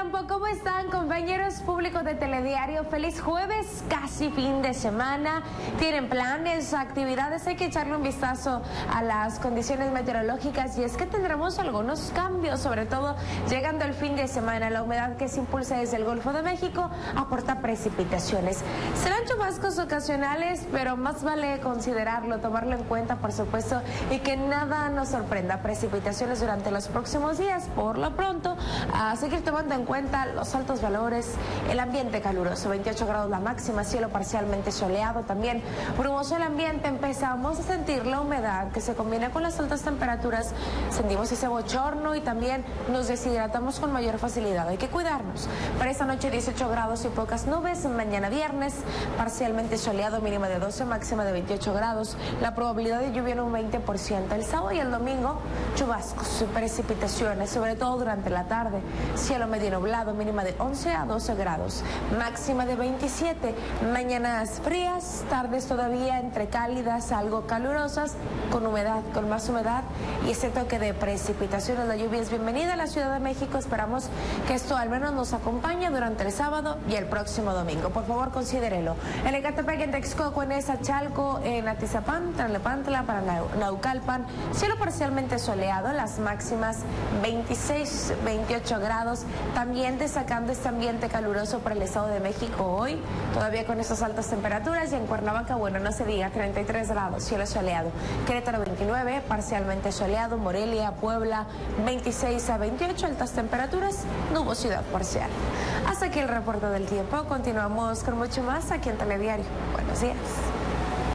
tiempo, ¿cómo están compañeros públicos de Telediario? Feliz jueves, casi fin de semana. ¿Tienen planes, actividades? Hay que echarle un vistazo a las condiciones meteorológicas y es que tendremos algunos cambios, sobre todo llegando el fin de semana. La humedad que se impulsa desde el Golfo de México aporta precipitaciones. Serán chubascos ocasionales, pero más vale considerarlo, tomarlo en cuenta, por supuesto, y que nada nos sorprenda. Precipitaciones durante los próximos días. Por lo pronto, a seguir tomando en cuenta los altos valores, el ambiente caluroso, 28 grados la máxima, cielo parcialmente soleado también. Brumoso el ambiente, empezamos a sentir la humedad que se combina con las altas temperaturas, sentimos ese bochorno y también nos deshidratamos con mayor facilidad. Hay que cuidarnos. Para esta noche 18 grados y pocas nubes, mañana viernes parcialmente soleado, mínima de 12, máxima de 28 grados, la probabilidad de lluvia en un 20%. El sábado y el domingo chubascos, precipitaciones, sobre todo durante la tarde. Cielo medio nublado, mínima de 11 a 12 grados, máxima de 27. Mañanas frías, tardes todavía entre cálidas, algo calurosas, con humedad, con más humedad y ese toque de precipitaciones. La lluvia es bienvenida a la Ciudad de México. Esperamos que esto al menos nos acompañe durante el sábado y el próximo domingo. Por favor, considérelo. En Ecatepec, en Texcoco, en Chalco, en Atizapán, Tlalnepantla, para Naucalpan, cielo parcialmente soleado, las máximas 26, 28 grados, también destacando este ambiente caluroso para el Estado de México hoy, todavía con estas altas temperaturas, y en Cuernavaca, bueno, no se diga, 33 grados, cielo soleado, Querétaro 29, parcialmente soleado, Morelia, Puebla, 26 a 28, altas temperaturas, nubosidad parcial. Hasta aquí el reporte del tiempo, continuamos con mucho más aquí en Telediario. Buenos días.